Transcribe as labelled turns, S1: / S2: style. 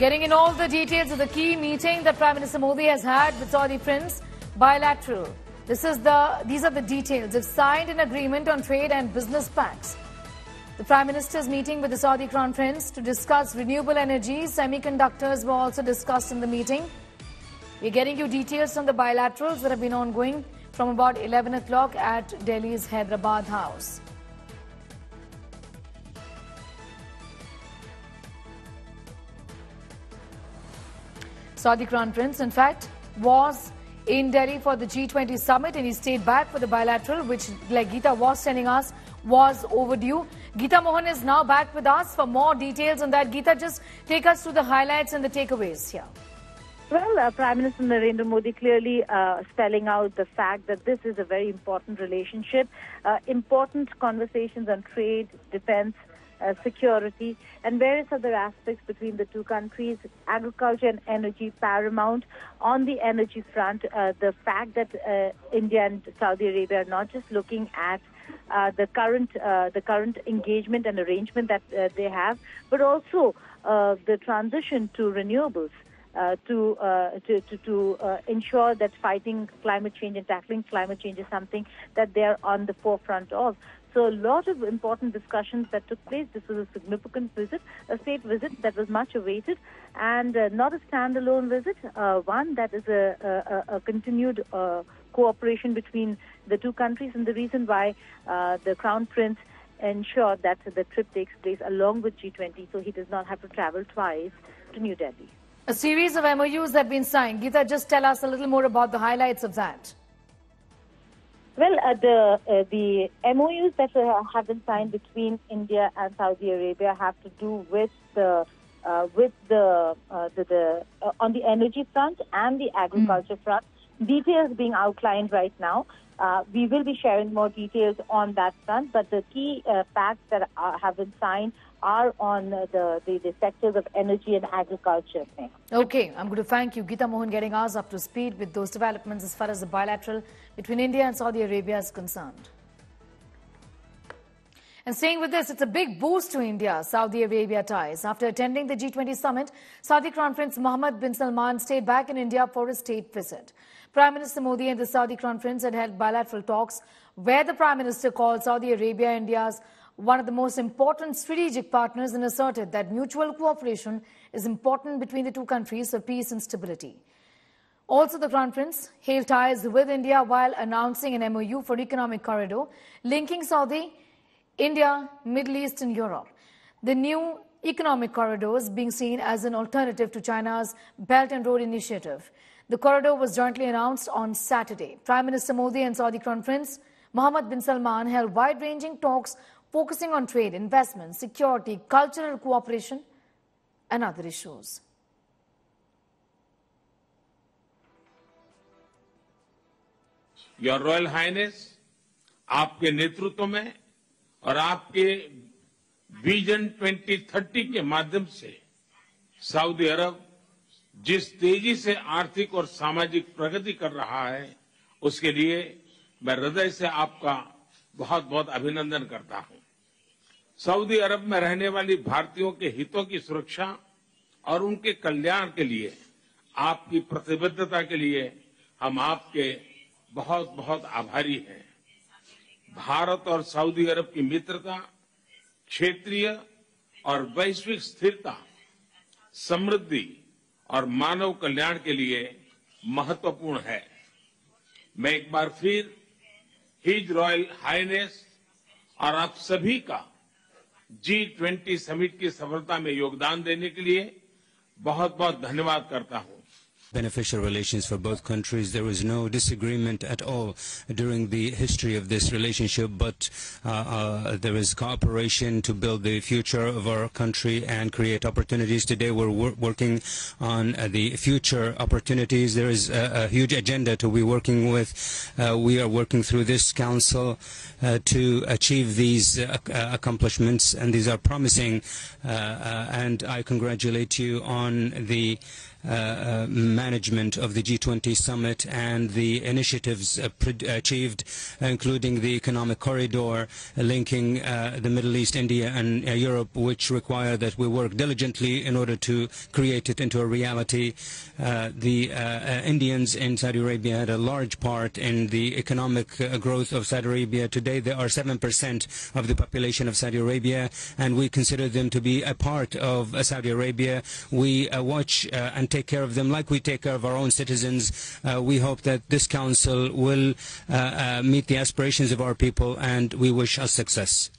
S1: Getting in all the details of the key meeting that Prime Minister Modi has had with Saudi Prince, bilateral. This is the, these are the details. They've signed an agreement on trade and business pacts. The Prime Minister's meeting with the Saudi Crown Prince to discuss renewable energy, semiconductors were also discussed in the meeting. We're getting you details from the bilaterals that have been ongoing from about 11 o'clock at Delhi's Hyderabad House. Saudi Crown Prince, in fact, was in Delhi for the G20 summit and he stayed back for the bilateral, which, like Geeta was telling us, was overdue. Geeta Mohan is now back with us for more details on that. Geeta, just take us through the highlights and the takeaways here.
S2: Well, uh, Prime Minister Narendra Modi clearly uh, spelling out the fact that this is a very important relationship, uh, important conversations on trade, defense, uh, security, and various other aspects between the two countries. Agriculture and energy paramount. On the energy front, uh, the fact that uh, India and Saudi Arabia are not just looking at uh, the current uh, the current engagement and arrangement that uh, they have, but also the transition to renewables. Uh, to, uh, to, to, to uh, ensure that fighting climate change and tackling climate change is something that they're on the forefront of. So a lot of important discussions that took place. This was a significant visit, a state visit that was much awaited, and uh, not a standalone visit, uh, one that is a, a, a continued uh, cooperation between the two countries, and the reason why uh, the Crown Prince ensured that the trip takes place along with G20, so he does not have to travel twice to New Delhi.
S1: A series of MOUs have been signed. Geeta, just tell us a little more about the highlights of that.
S2: Well, uh, the uh, the MOUs that uh, have been signed between India and Saudi Arabia have to do with the uh, with the uh, the, the uh, on the energy front and the agriculture mm. front. Details being outlined right now. we will be sharing more details on that front, but the key facts that are, have been signed are on the, the, the, sectors of energy and agriculture.
S1: Okay, I'm going to thank you. Geeta Mohan getting us up to speed with those developments as far as the bilateral between India and Saudi Arabia is concerned. And staying with this, it's a big boost to India Saudi Arabia ties. After attending the G20 summit, Saudi Crown Prince Mohammed bin Salman stayed back in India for a state visit. Prime Minister Modi and the Saudi Crown Prince had held bilateral talks where the Prime Minister called Saudi Arabia India's one of the most important strategic partners and asserted that mutual cooperation is important between the two countries for peace and stability. Also, the Crown Prince hailed ties with India while announcing an MOU for economic corridor linking Saudi, India, Middle East and Europe. The new economic corridor is being seen as an alternative to China's Belt and Road Initiative. The corridor was jointly announced on Saturday. Prime Minister Modi and Saudi Crown Prince Mohammed bin Salman held wide-ranging talks focusing on trade, investment, security, cultural cooperation, and other issues.
S3: Your royal highness आपके नेतृत्व में और आपके vision 2030 के माध्यम से Saudi अरब जिस तेज़ी से आर्थिक और सामाजिक प्रगति कर रहा है उसके लिए मैं हृदय से आपका बहुत बहुत अभिनंदन करता हूँ। सऊदी अरब में रहने वाली भारतीयों के हितों की सुरक्षा और उनके कल्याण के लिए, आपकी प्रतिबद्धता के लिए हम आपके बहुत बहुत आभारी हैं। भारत और सऊदी अरब की मित्रता, क्षेत्रीय और वैश्विक स्थिरता, समृद्धि और मानव कल्याण के लिए महत्वपूर्ण है। मैं एक बार फिर हिज रॉयल हाईनेस और आप सभी का जी ट्वेंटी समिट की सफलता में योगदान देने के लिए बहुत बहुत धन्यवाद करता हूँ।
S4: Beneficial relations for both countries. There was no disagreement at all during the history of this relationship, but uh, uh, there is cooperation to build the future of our country and create opportunities. Today we're wor working on uh, the future opportunities. There is a, a, huge agenda to be working with. Uh, we are working through this council uh, to achieve these uh, accomplishments, and these are promising. and I congratulate you on the uh, uh, management of the G20 summit and the initiatives uh, achieved, including the economic corridor linking uh, the Middle East, India, and uh, Europe, which require that we work diligently in order to create it into a reality. Uh, the Indians in Saudi Arabia had a large part in the economic growth of Saudi Arabia. Today, they are 7% of the population of Saudi Arabia, and we consider them to be a part of Saudi Arabia. We watch and take care of them like we take care of our own citizens. Uh, we hope that this council will uh, uh, meet the aspirations of our people and we wish us success.